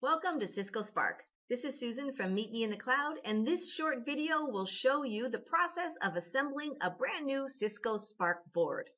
Welcome to Cisco Spark. This is Susan from Meet Me in the Cloud, and this short video will show you the process of assembling a brand new Cisco Spark board.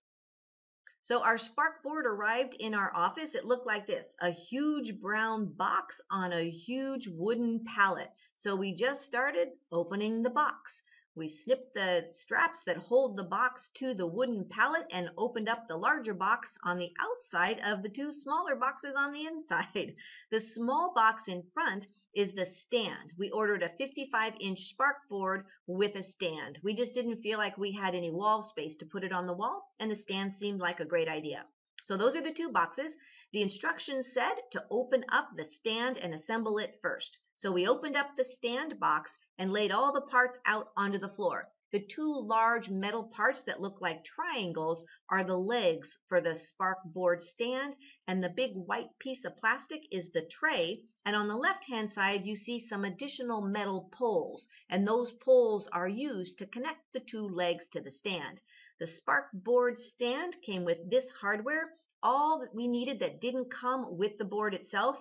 So our Spark board arrived in our office. It looked like this, a huge brown box on a huge wooden pallet. So we just started opening the box. We snipped the straps that hold the box to the wooden pallet and opened up the larger box on the outside of the two smaller boxes on the inside. The small box in front is the stand. We ordered a 55 inch spark board with a stand. We just didn't feel like we had any wall space to put it on the wall and the stand seemed like a great idea. So those are the two boxes. The instructions said to open up the stand and assemble it first. So we opened up the stand box and laid all the parts out onto the floor. The two large metal parts that look like triangles are the legs for the spark board stand and the big white piece of plastic is the tray and on the left hand side you see some additional metal poles and those poles are used to connect the two legs to the stand. The spark board stand came with this hardware all that we needed that didn't come with the board itself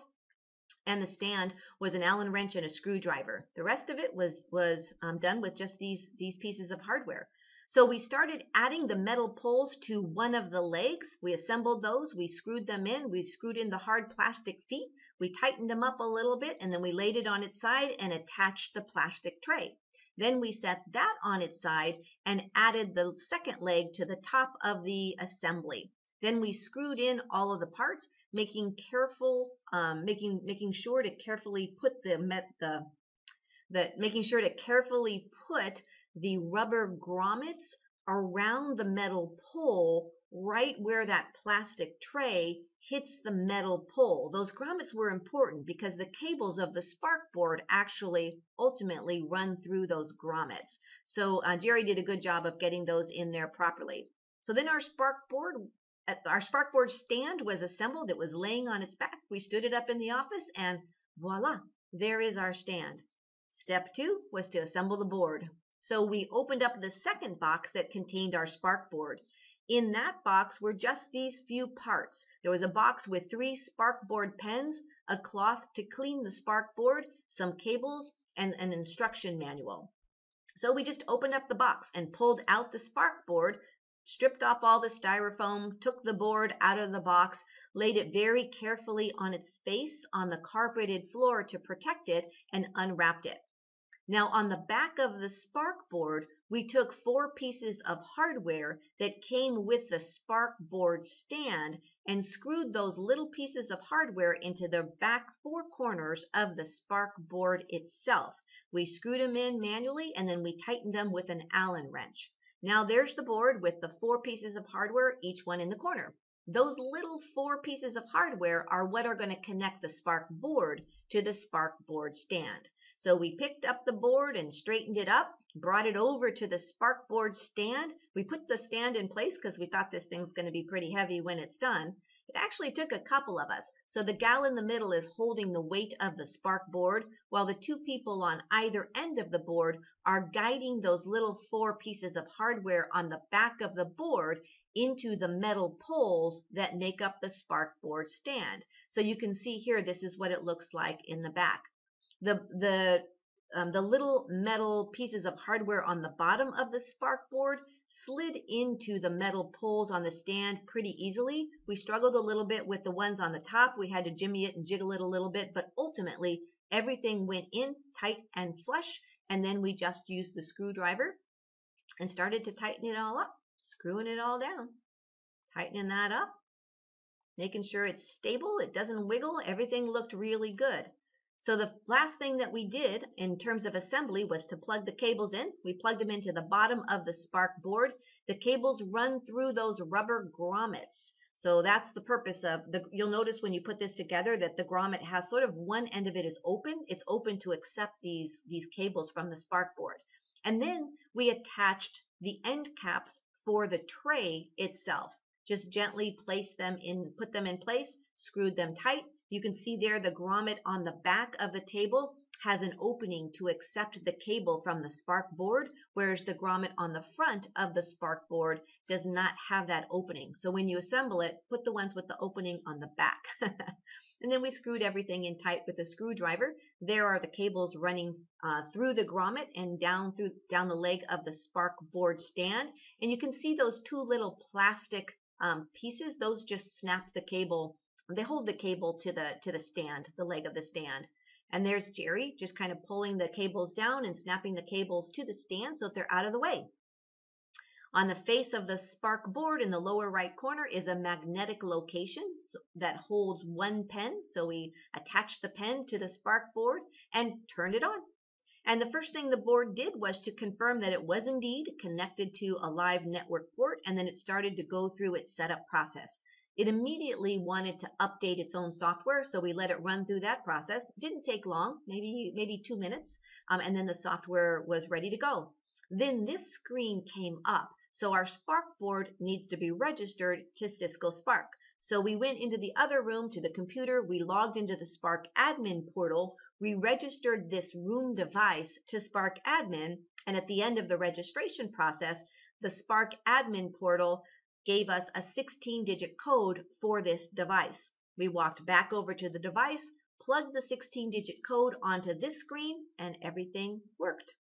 and the stand was an Allen wrench and a screwdriver. The rest of it was was um, done with just these these pieces of hardware. So we started adding the metal poles to one of the legs. We assembled those, we screwed them in, we screwed in the hard plastic feet, we tightened them up a little bit, and then we laid it on its side and attached the plastic tray. Then we set that on its side and added the second leg to the top of the assembly. Then we screwed in all of the parts, making careful, um, making making sure to carefully put the met the the making sure to carefully put the rubber grommets around the metal pole right where that plastic tray hits the metal pole. Those grommets were important because the cables of the spark board actually ultimately run through those grommets. So uh, Jerry did a good job of getting those in there properly. So then our spark board our sparkboard stand was assembled. It was laying on its back. We stood it up in the office and voila, there is our stand. Step two was to assemble the board. So we opened up the second box that contained our sparkboard. In that box were just these few parts. There was a box with three sparkboard pens, a cloth to clean the sparkboard, some cables, and an instruction manual. So we just opened up the box and pulled out the sparkboard stripped off all the styrofoam, took the board out of the box, laid it very carefully on its face on the carpeted floor to protect it, and unwrapped it. Now on the back of the spark board, we took four pieces of hardware that came with the spark board stand and screwed those little pieces of hardware into the back four corners of the spark board itself. We screwed them in manually and then we tightened them with an Allen wrench. Now there's the board with the four pieces of hardware, each one in the corner. Those little four pieces of hardware are what are going to connect the Spark board to the Spark board stand. So we picked up the board and straightened it up, brought it over to the Spark board stand. We put the stand in place because we thought this thing's going to be pretty heavy when it's done. It actually took a couple of us. So the gal in the middle is holding the weight of the spark board, while the two people on either end of the board are guiding those little four pieces of hardware on the back of the board into the metal poles that make up the spark board stand. So you can see here, this is what it looks like in the back. The, the um, the little metal pieces of hardware on the bottom of the spark board slid into the metal poles on the stand pretty easily. We struggled a little bit with the ones on the top. We had to jimmy it and jiggle it a little bit, but ultimately everything went in tight and flush, and then we just used the screwdriver and started to tighten it all up, screwing it all down, tightening that up, making sure it's stable, it doesn't wiggle, everything looked really good. So the last thing that we did in terms of assembly was to plug the cables in. We plugged them into the bottom of the spark board. The cables run through those rubber grommets. So that's the purpose of the, you'll notice when you put this together that the grommet has sort of one end of it is open. It's open to accept these, these cables from the spark board. And then we attached the end caps for the tray itself. Just gently place them in, put them in place, screwed them tight, you can see there the grommet on the back of the table has an opening to accept the cable from the spark board, whereas the grommet on the front of the spark board does not have that opening. So when you assemble it, put the ones with the opening on the back. and then we screwed everything in tight with a screwdriver. There are the cables running uh, through the grommet and down through down the leg of the spark board stand. And you can see those two little plastic um, pieces. Those just snap the cable. They hold the cable to the to the stand, the leg of the stand. And there's Jerry just kind of pulling the cables down and snapping the cables to the stand so that they're out of the way. On the face of the spark board in the lower right corner is a magnetic location that holds one pen. So we attached the pen to the spark board and turned it on. And the first thing the board did was to confirm that it was indeed connected to a live network port, and then it started to go through its setup process. It immediately wanted to update its own software, so we let it run through that process. Didn't take long, maybe maybe two minutes, um, and then the software was ready to go. Then this screen came up so our Spark board needs to be registered to Cisco Spark. So we went into the other room to the computer, we logged into the Spark admin portal, we registered this room device to Spark admin, and at the end of the registration process, the Spark admin portal gave us a 16 digit code for this device. We walked back over to the device, plugged the 16 digit code onto this screen, and everything worked.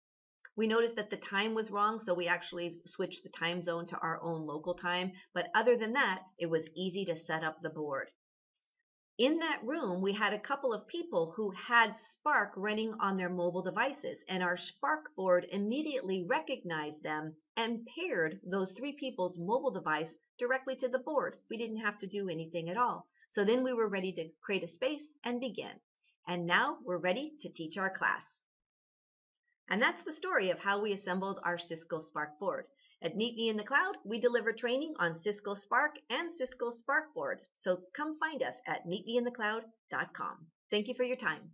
We noticed that the time was wrong, so we actually switched the time zone to our own local time. But other than that, it was easy to set up the board. In that room, we had a couple of people who had Spark running on their mobile devices, and our Spark board immediately recognized them and paired those three people's mobile device directly to the board. We didn't have to do anything at all. So then we were ready to create a space and begin. And now we're ready to teach our class. And that's the story of how we assembled our Cisco Spark board. At Meet Me in the Cloud, we deliver training on Cisco Spark and Cisco Spark boards. So come find us at meetmeinthecloud.com. Thank you for your time.